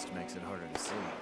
mist makes it harder to see.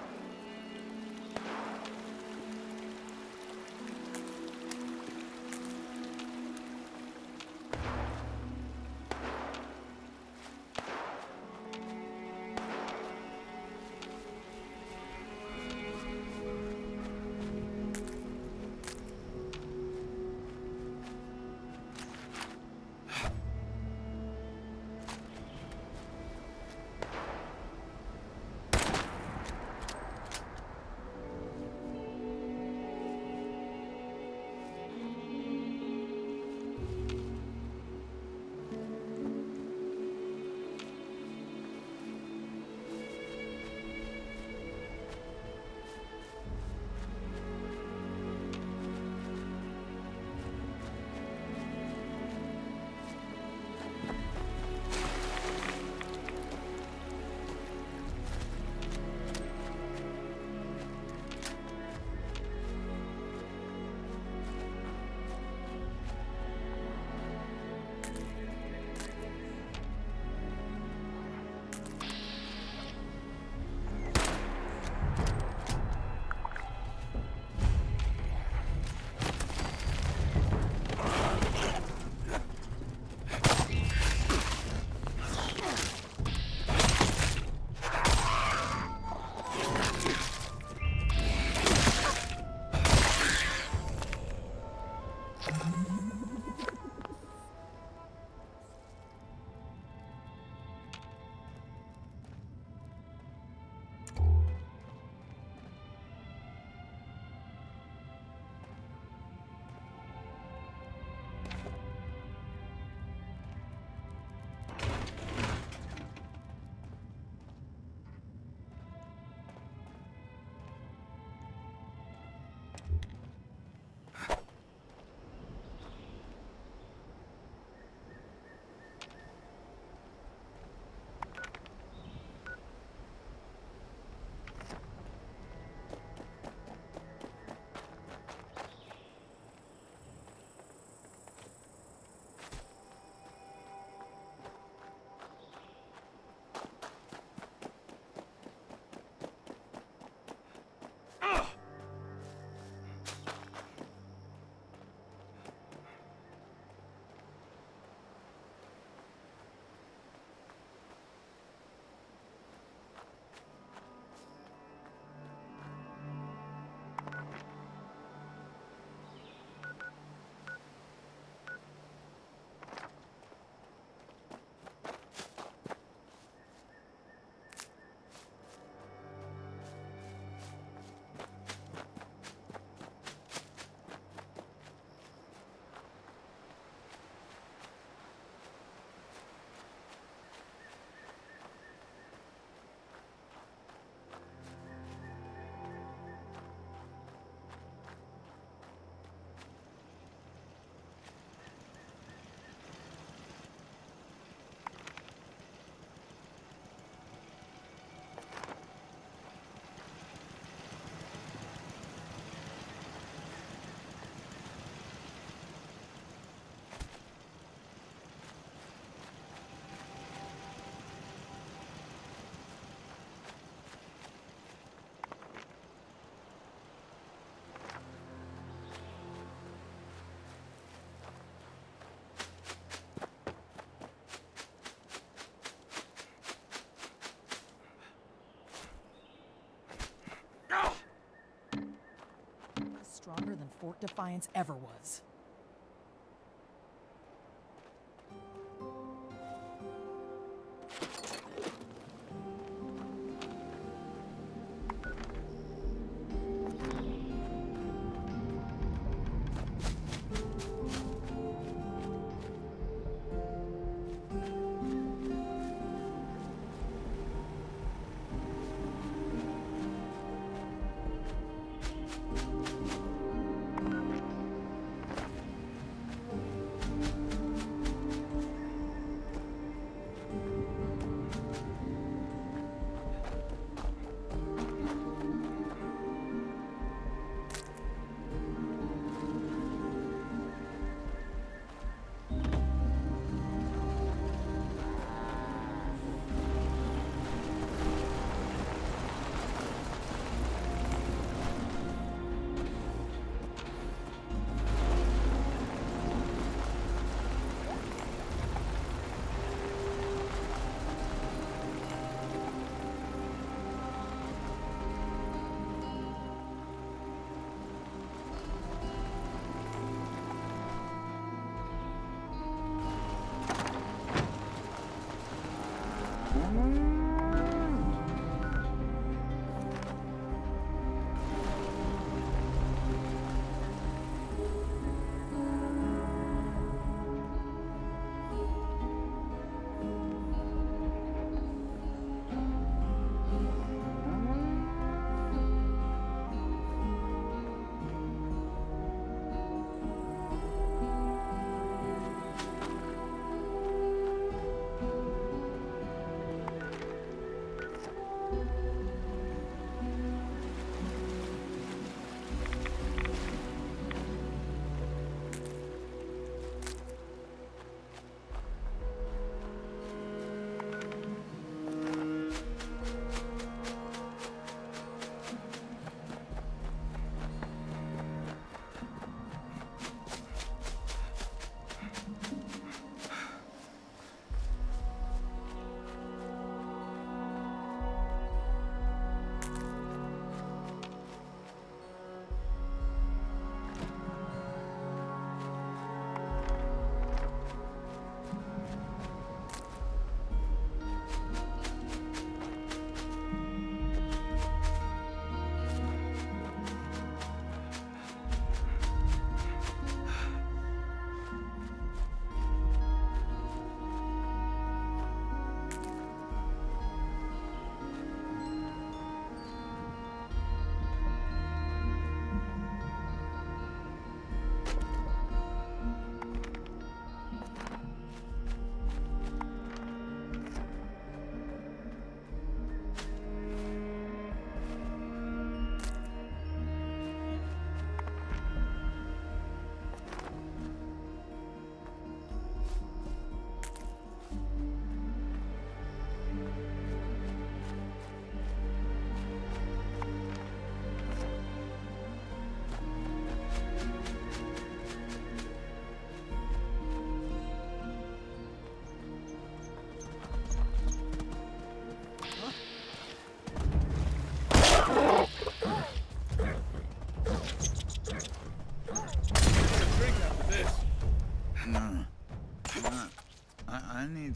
Fort Defiance ever was.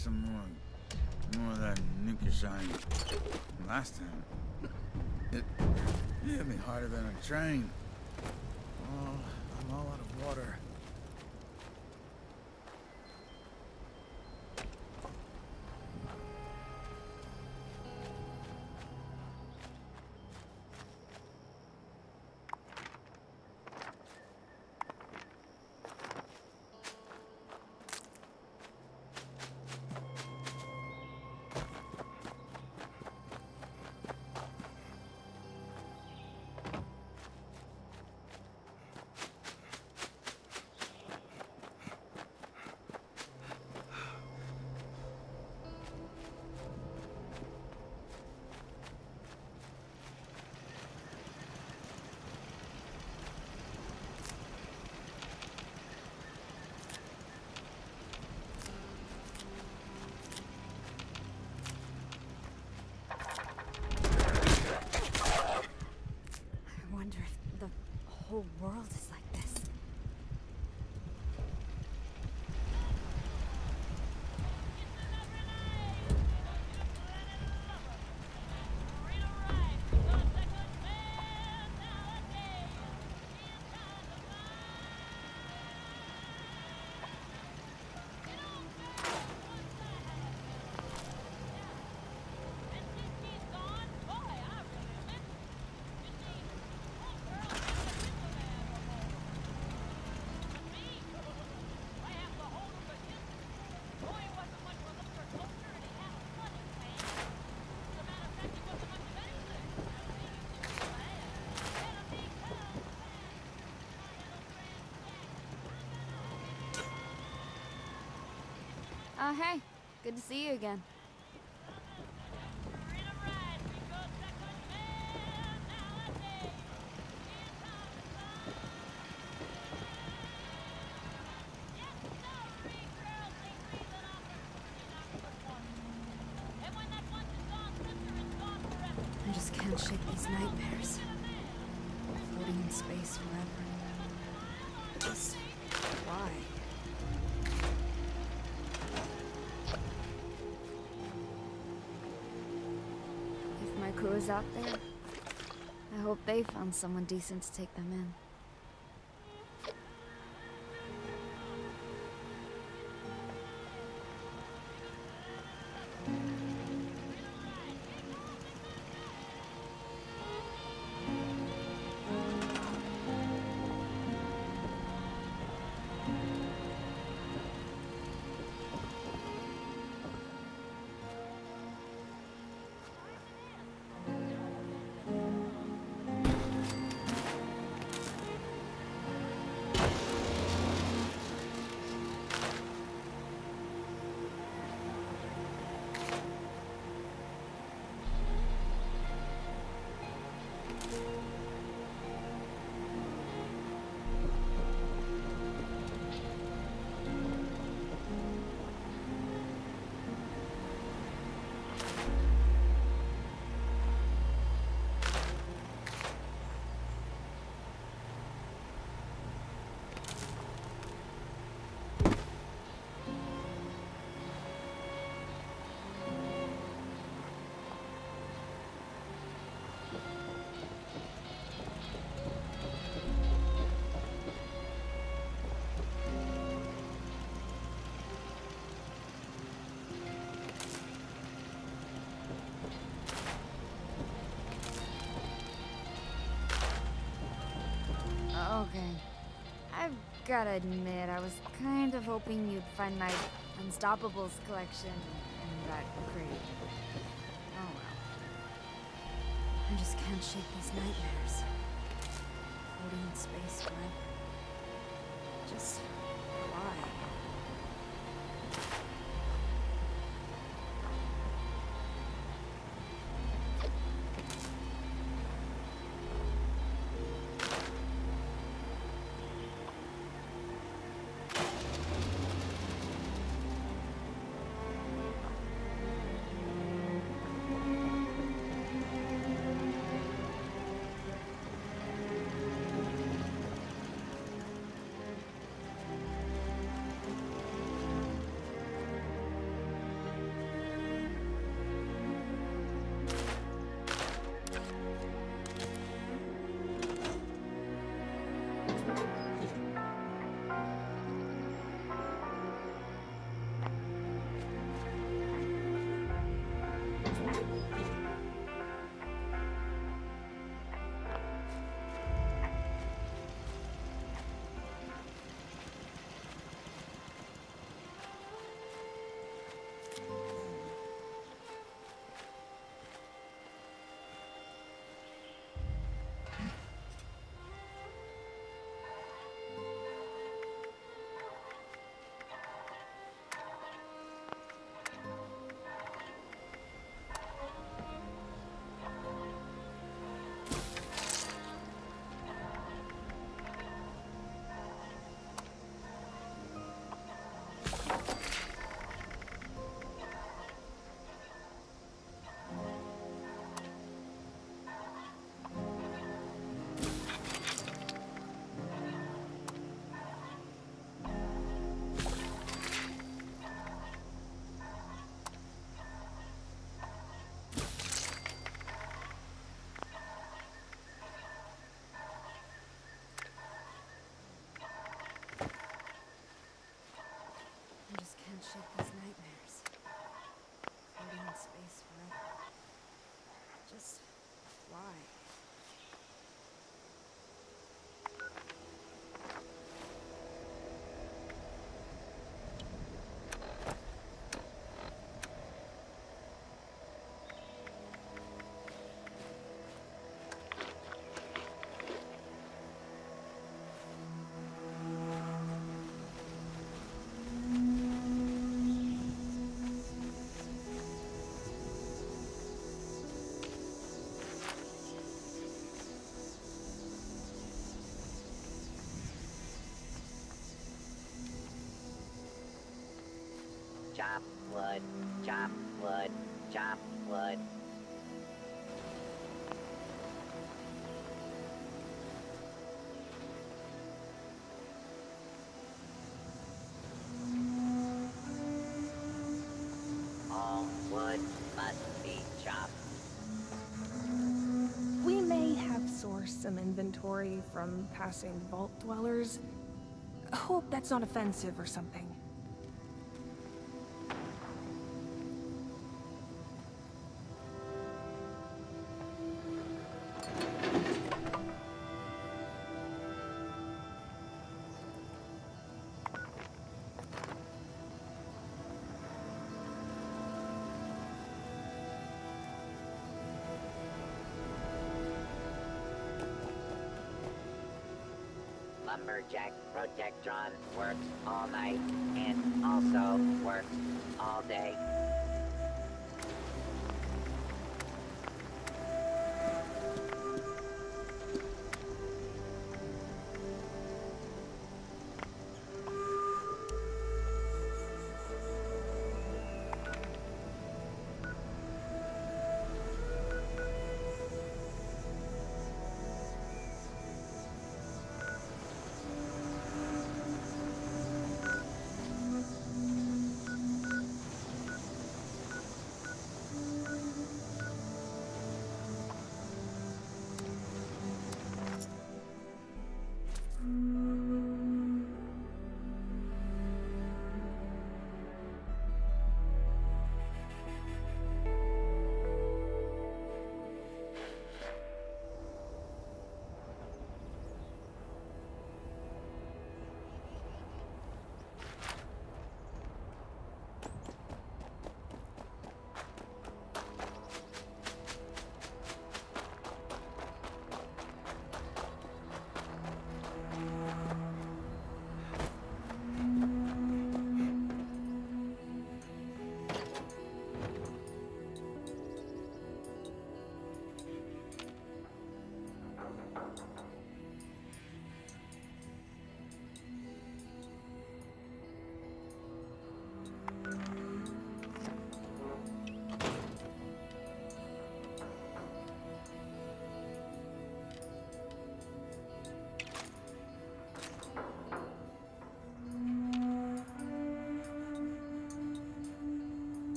Some more, more of that nuka shine. Last time, it hit me harder than a train. Oh, hey. Good to see you again. I just can't shake these nightmares. Floating in space forever. Just why? Crew is out there, I hope they found someone decent to take them in. Okay. I've gotta admit, I was kind of hoping you'd find my Unstoppables collection in that crate. Oh well. I just can't shake these nightmares. Floating in space. Just why? Chop wood, chop wood, chop wood. All wood must be chopped. We may have sourced some inventory from passing vault dwellers. Hope that's not offensive or something. Protectron works all night and also works all day.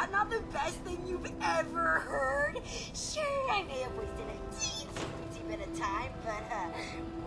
That not the best thing you've ever heard? Sure, I may have wasted a teensy bit of time, but uh,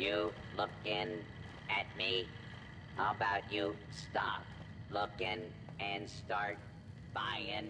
You looking at me? How about you stop looking and start buying?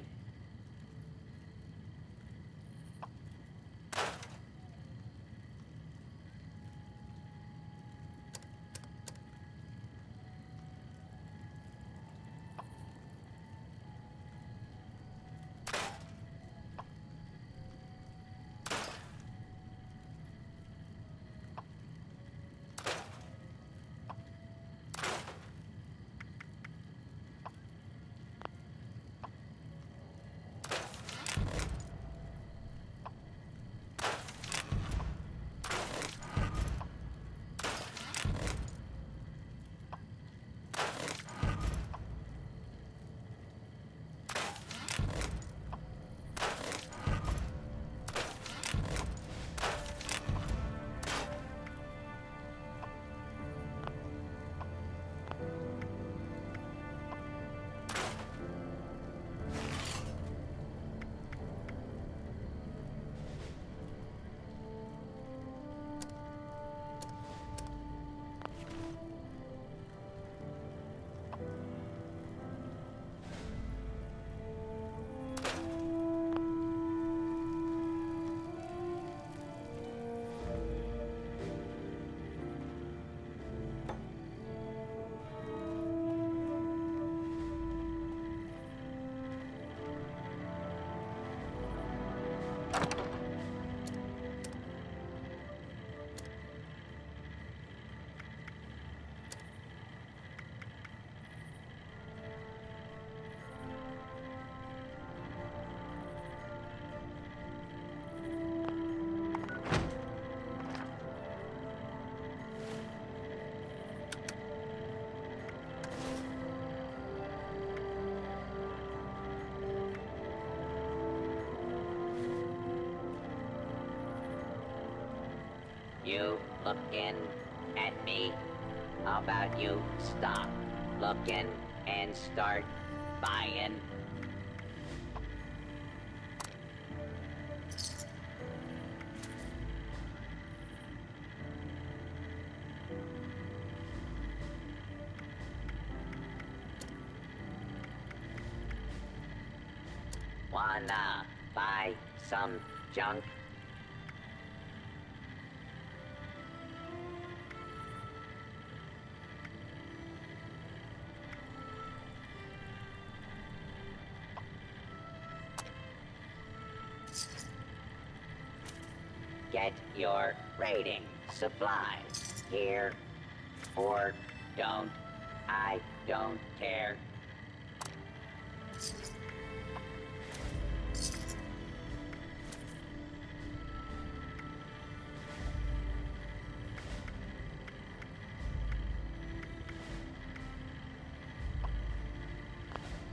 Looking at me? How about you stop looking and start buying? Wanna buy some junk? Your rating supplies here or don't. I don't care.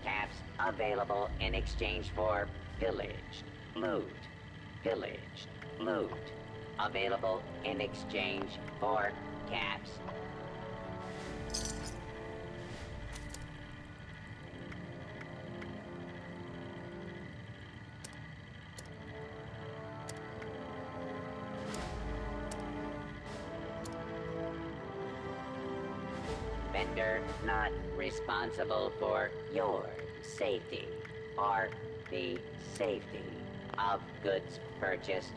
Caps available in exchange for pillaged loot. Pillaged loot. Available in exchange for caps. Vendor not responsible for your safety or the safety of goods purchased